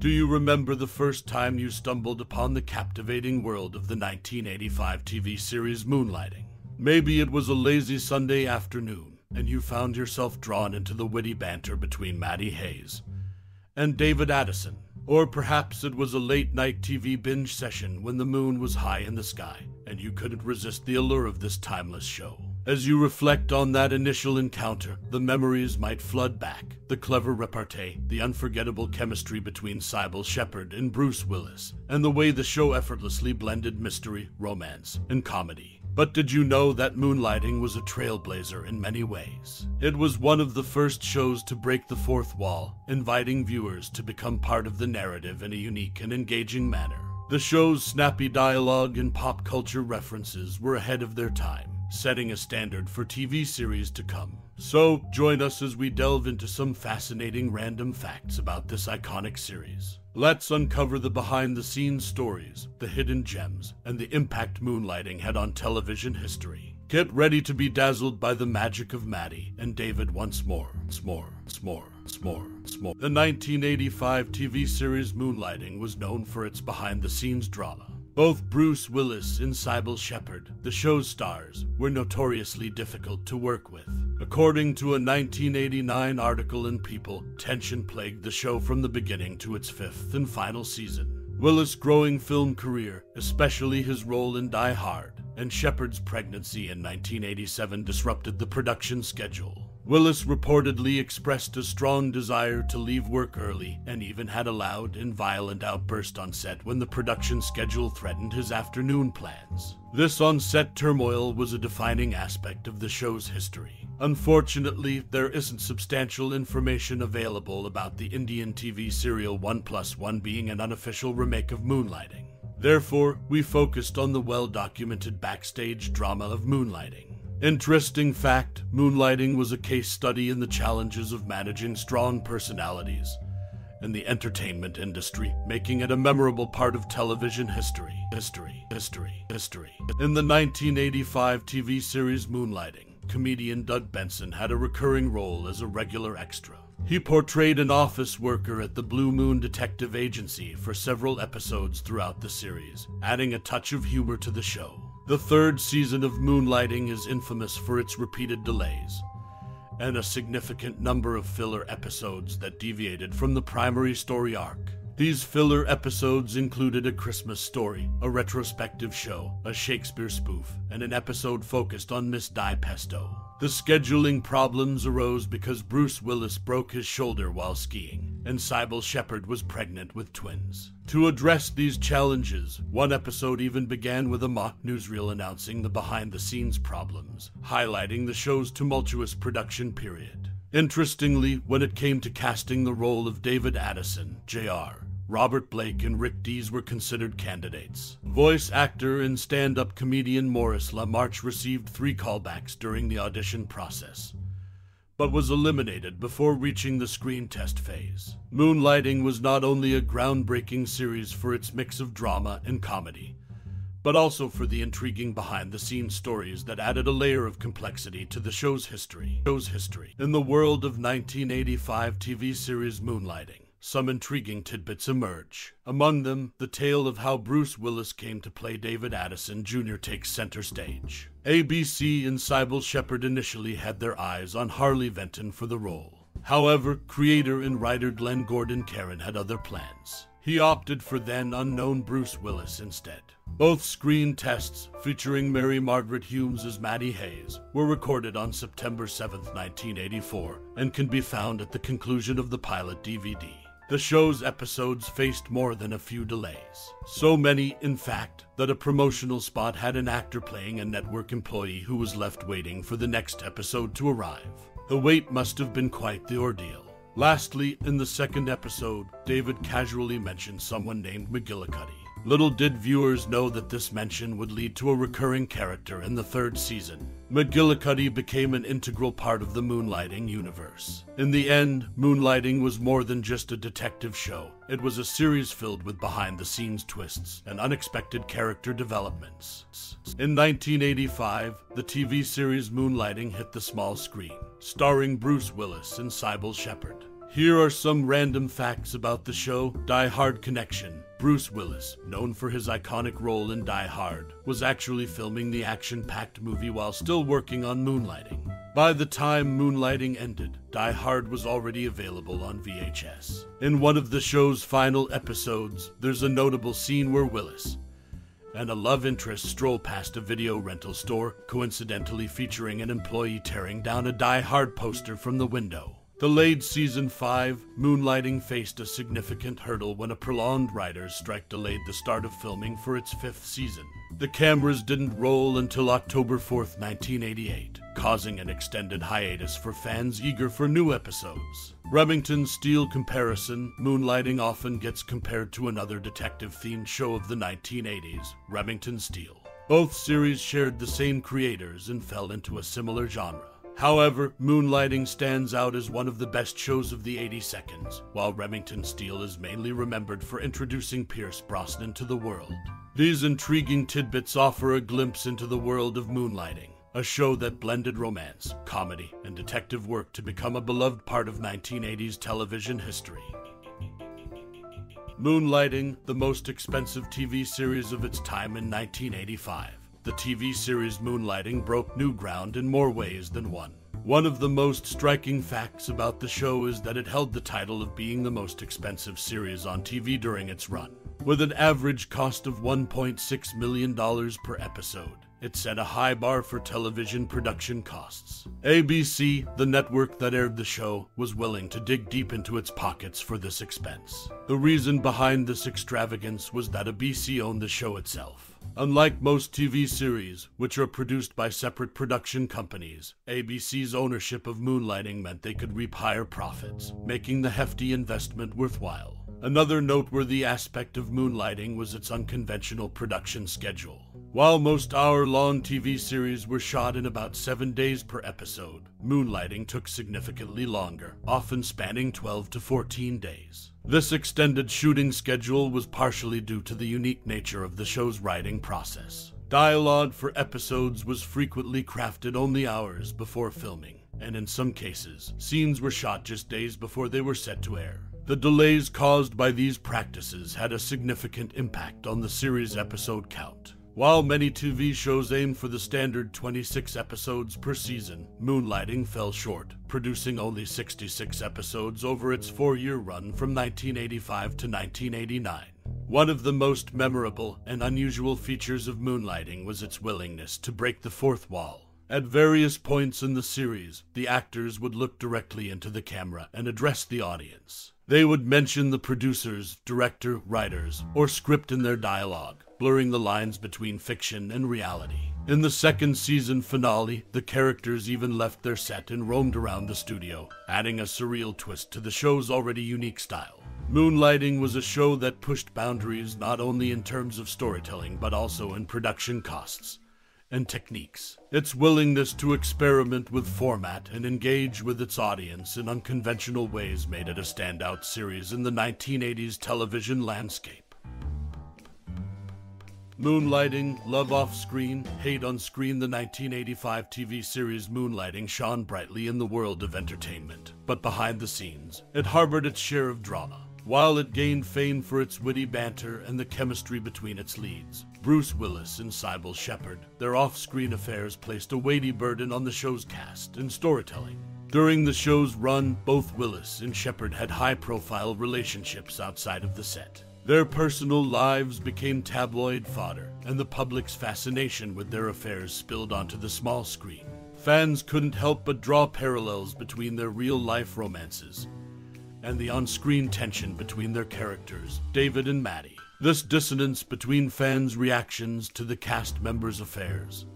Do you remember the first time you stumbled upon the captivating world of the 1985 TV series Moonlighting? Maybe it was a lazy Sunday afternoon, and you found yourself drawn into the witty banter between Maddie Hayes and David Addison. Or perhaps it was a late night TV binge session when the moon was high in the sky, and you couldn't resist the allure of this timeless show. As you reflect on that initial encounter, the memories might flood back. The clever repartee, the unforgettable chemistry between Cybill Shepherd and Bruce Willis, and the way the show effortlessly blended mystery, romance, and comedy. But did you know that Moonlighting was a trailblazer in many ways? It was one of the first shows to break the fourth wall, inviting viewers to become part of the narrative in a unique and engaging manner. The show's snappy dialogue and pop culture references were ahead of their time setting a standard for TV series to come. So, join us as we delve into some fascinating random facts about this iconic series. Let's uncover the behind the scenes stories, the hidden gems, and the impact moonlighting had on television history. Get ready to be dazzled by the magic of Maddie and David once more. Once more. Once more. Once more. Once more. The 1985 TV series Moonlighting was known for its behind the scenes drama both Bruce Willis and Cybill Shepherd, the show's stars, were notoriously difficult to work with. According to a 1989 article in People, tension plagued the show from the beginning to its fifth and final season. Willis' growing film career, especially his role in Die Hard, and Shepherd's pregnancy in 1987 disrupted the production schedule. Willis reportedly expressed a strong desire to leave work early and even had a loud and violent outburst on set when the production schedule threatened his afternoon plans. This on set turmoil was a defining aspect of the show's history. Unfortunately, there isn't substantial information available about the Indian TV serial One Plus One being an unofficial remake of Moonlighting. Therefore, we focused on the well documented backstage drama of Moonlighting. Interesting fact Moonlighting was a case study in the challenges of managing strong personalities in the entertainment industry, making it a memorable part of television history. History, history, history. In the 1985 TV series Moonlighting, comedian Doug Benson had a recurring role as a regular extra. He portrayed an office worker at the Blue Moon Detective Agency for several episodes throughout the series, adding a touch of humor to the show. The third season of Moonlighting is infamous for its repeated delays, and a significant number of filler episodes that deviated from the primary story arc. These filler episodes included a Christmas story, a retrospective show, a Shakespeare spoof, and an episode focused on Miss DiPesto. The scheduling problems arose because Bruce Willis broke his shoulder while skiing, and Cybill Shepherd was pregnant with twins. To address these challenges, one episode even began with a mock newsreel announcing the behind the scenes problems, highlighting the show's tumultuous production period. Interestingly, when it came to casting the role of David Addison, Jr., Robert Blake and Rick Dees were considered candidates. Voice actor and stand up comedian Maurice LaMarche received three callbacks during the audition process, but was eliminated before reaching the screen test phase. Moonlighting was not only a groundbreaking series for its mix of drama and comedy, but also for the intriguing behind the scenes stories that added a layer of complexity to the show's history. Show's history. In the world of 1985 TV series Moonlighting, some intriguing tidbits emerge. Among them, the tale of how Bruce Willis came to play David Addison Jr. takes center stage. ABC and Cybill Shepherd initially had their eyes on Harley Venton for the role. However, creator and writer Glenn Gordon Caron had other plans. He opted for then unknown Bruce Willis instead. Both screen tests, featuring Mary Margaret Humes as Maddie Hayes, were recorded on September 7, 1984, and can be found at the conclusion of the pilot DVD. The show's episodes faced more than a few delays. So many, in fact, that a promotional spot had an actor playing a network employee who was left waiting for the next episode to arrive. The wait must have been quite the ordeal. Lastly, in the second episode, David casually mentioned someone named McGillicuddy. Little did viewers know that this mention would lead to a recurring character in the third season. McGillicuddy became an integral part of the Moonlighting universe. In the end, Moonlighting was more than just a detective show. It was a series filled with behind the scenes twists and unexpected character developments. In 1985, the TV series Moonlighting hit the small screen, starring Bruce Willis and Cybill Shepherd. Here are some random facts about the show Die Hard Connection. Bruce Willis, known for his iconic role in Die Hard, was actually filming the action packed movie while still working on Moonlighting. By the time Moonlighting ended, Die Hard was already available on VHS. In one of the show's final episodes, there's a notable scene where Willis and a love interest stroll past a video rental store, coincidentally featuring an employee tearing down a Die Hard poster from the window. Delayed season 5, Moonlighting faced a significant hurdle when a prolonged writer's strike delayed the start of filming for its fifth season. The cameras didn't roll until October 4th, 1988 causing an extended hiatus for fans eager for new episodes. Remington Steele comparison, Moonlighting often gets compared to another detective themed show of the 1980s, Remington Steele. Both series shared the same creators and fell into a similar genre. However, Moonlighting stands out as one of the best shows of the 80 seconds, while Remington Steele is mainly remembered for introducing Pierce Brosnan to the world. These intriguing tidbits offer a glimpse into the world of Moonlighting a show that blended romance, comedy, and detective work to become a beloved part of 1980s television history. Moonlighting, the most expensive TV series of its time in 1985. The TV series Moonlighting broke new ground in more ways than one. One of the most striking facts about the show is that it held the title of being the most expensive series on TV during its run, with an average cost of $1.6 million per episode. It set a high bar for television production costs. ABC, the network that aired the show, was willing to dig deep into its pockets for this expense. The reason behind this extravagance was that ABC owned the show itself. Unlike most TV series, which are produced by separate production companies, ABC's ownership of Moonlighting meant they could reap higher profits, making the hefty investment worthwhile. Another noteworthy aspect of Moonlighting was its unconventional production schedule. While most hour long TV series were shot in about seven days per episode, Moonlighting took significantly longer, often spanning 12 to 14 days. This extended shooting schedule was partially due to the unique nature of the show's writing process. Dialogue for episodes was frequently crafted only hours before filming, and in some cases, scenes were shot just days before they were set to air. The delays caused by these practices had a significant impact on the series episode count. While many TV shows aim for the standard 26 episodes per season, Moonlighting fell short, producing only 66 episodes over its four year run from 1985 to 1989. One of the most memorable and unusual features of Moonlighting was its willingness to break the fourth wall. At various points in the series, the actors would look directly into the camera and address the audience. They would mention the producers, director, writers, or script in their dialogue, blurring the lines between fiction and reality. In the second season finale, the characters even left their set and roamed around the studio, adding a surreal twist to the show's already unique style. Moonlighting was a show that pushed boundaries not only in terms of storytelling, but also in production costs and techniques. Its willingness to experiment with format and engage with its audience in unconventional ways made it a standout series in the 1980s television landscape. Moonlighting, Love Off Screen, Hate on Screen, the 1985 TV series Moonlighting shone brightly in the world of entertainment, but behind the scenes, it harbored its share of drama. While it gained fame for its witty banter and the chemistry between its leads, Bruce Willis and Cybill Shepherd, their off screen affairs placed a weighty burden on the show's cast and storytelling. During the show's run, both Willis and Shepherd had high profile relationships outside of the set. Their personal lives became tabloid fodder, and the public's fascination with their affairs spilled onto the small screen. Fans couldn't help but draw parallels between their real life romances and the on screen tension between their characters, David and Maddie. This dissonance between fans' reactions to the cast members' affairs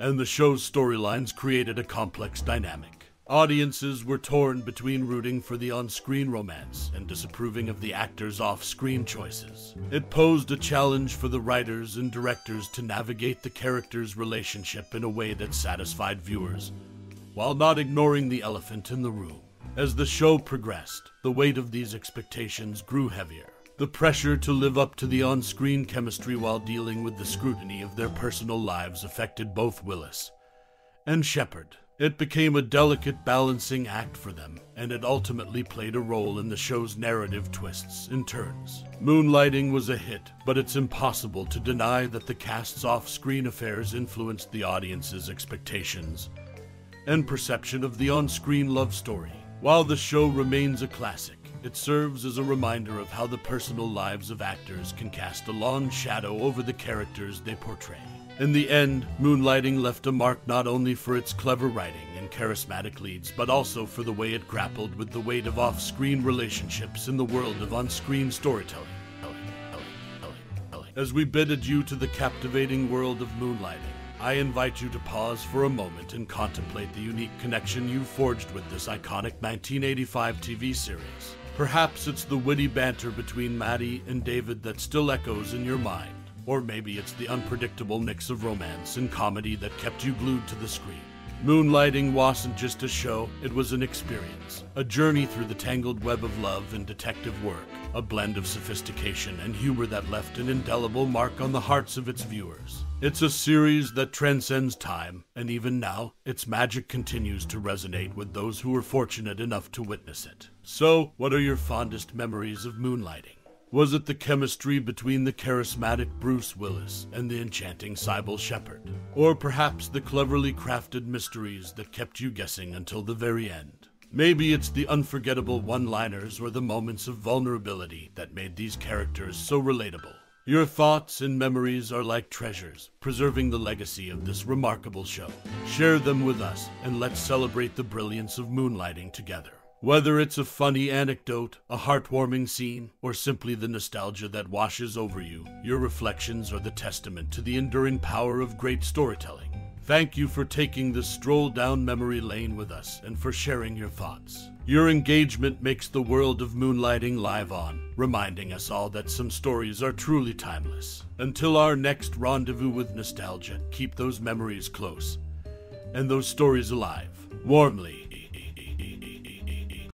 and the show's storylines created a complex dynamic. Audiences were torn between rooting for the on screen romance and disapproving of the actors' off screen choices. It posed a challenge for the writers and directors to navigate the characters' relationship in a way that satisfied viewers, while not ignoring the elephant in the room. As the show progressed, the weight of these expectations grew heavier. The pressure to live up to the on screen chemistry while dealing with the scrutiny of their personal lives affected both Willis and Shepherd. It became a delicate balancing act for them, and it ultimately played a role in the show's narrative twists and turns. Moonlighting was a hit, but it's impossible to deny that the cast's off screen affairs influenced the audience's expectations and perception of the on screen love story. While the show remains a classic, it serves as a reminder of how the personal lives of actors can cast a long shadow over the characters they portray. In the end, Moonlighting left a mark not only for its clever writing and charismatic leads, but also for the way it grappled with the weight of off screen relationships in the world of on screen storytelling. As we bid adieu to the captivating world of Moonlighting, I invite you to pause for a moment and contemplate the unique connection you forged with this iconic 1985 TV series. Perhaps it's the witty banter between Maddie and David that still echoes in your mind. Or maybe it's the unpredictable mix of romance and comedy that kept you glued to the screen. Moonlighting wasn't just a show, it was an experience. A journey through the tangled web of love and detective work. A blend of sophistication and humor that left an indelible mark on the hearts of its viewers. It's a series that transcends time, and even now, its magic continues to resonate with those who were fortunate enough to witness it. So, what are your fondest memories of Moonlighting? Was it the chemistry between the charismatic Bruce Willis and the enchanting Cybill Shepherd? Or perhaps the cleverly crafted mysteries that kept you guessing until the very end? Maybe it's the unforgettable one liners or the moments of vulnerability that made these characters so relatable. Your thoughts and memories are like treasures, preserving the legacy of this remarkable show. Share them with us, and let's celebrate the brilliance of moonlighting together. Whether it's a funny anecdote, a heartwarming scene, or simply the nostalgia that washes over you, your reflections are the testament to the enduring power of great storytelling. Thank you for taking this stroll down memory lane with us and for sharing your thoughts. Your engagement makes the world of moonlighting live on, reminding us all that some stories are truly timeless. Until our next rendezvous with nostalgia, keep those memories close and those stories alive. Warmly,